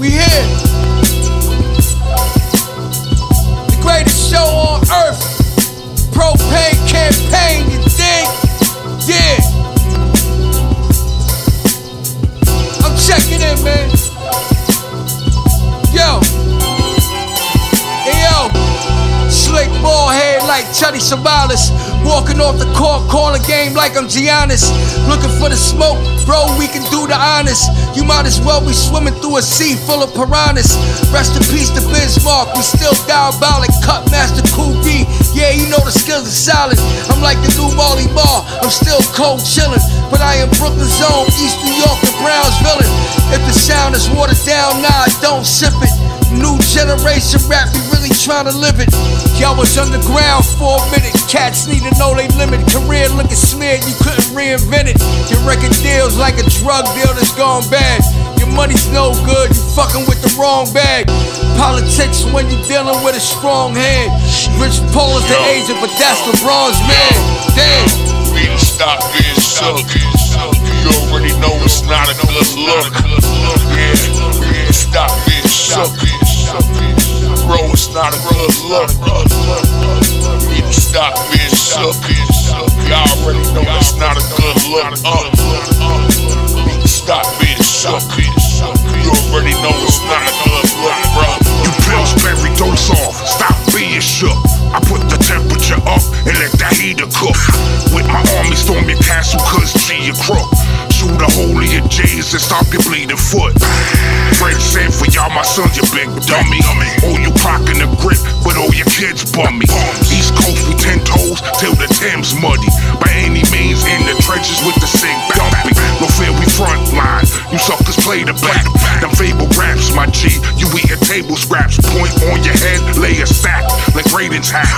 We here. The greatest show on earth. Propane campaign, you dig? Yeah. I'm checking in, man. Savalas. Walking off the court, calling game like I'm Giannis. Looking for the smoke, bro, we can do the honest. You might as well be swimming through a sea full of piranhas. Rest in peace to Bismarck, we still diabolic. Cut master Cool V, yeah, you know the skills are solid. I'm like the new Marley Marl, I'm still cold chilling. But I am Brooklyn Zone, East New York, and Brownsville. If the sound is watered down, nah, don't sip it. New generation rap, we really tryna live it. Y'all was underground for a minute. Cats need to know they limit. Career looking smeared, you couldn't reinvent it. Your record deals like a drug deal that's gone bad. Your money's no good, you fucking with the wrong bag. Politics when you dealing with a strong hand. Rich Paul is the agent, but that's LeBron's man. Damn. We need to stop being shook. You already know it's not a good look. Yeah, we need to stop being shook. Not a good look. Need to stop being shook. Y'all already know it's not a good look. Uh, need to stop being shook. You already know it's not a good look, bro. You Pillsbury dose off, stop being shook. I put the temperature up and let that heater cook. With my army storm your castle, cause G you crook. Shoot a hole in your J's and stop your bleeding foot. For y'all, my sons, you big dummy. Oh, you clocking the grip, but all your kids bummy. East Coast, we ten toes till the Thames muddy. By any means, in the trenches with the sig dumpy. No fear, we front line. You suckers play the back. Them fable raps, my G. You eating table scraps. Point on your head, lay a stack like Raiden's hat.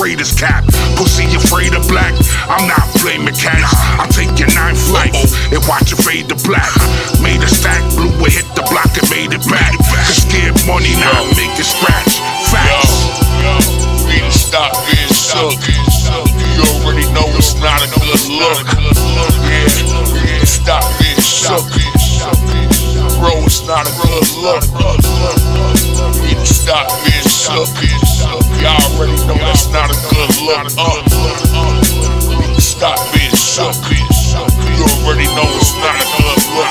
Patch, no cap. Pussy afraid of black. I'm not blaming cats. I take your nine flight and watch it fade to black. Made a stack, blew it, hit the block and made it back. Cause scared money now make it scratch. Yo, Facts. yo, we need to stop being shook. You already know it's not a good look. Yeah, we need to stop being shook. Bro, it's not a good look. club up. Stop being shook. You already know it's not a club.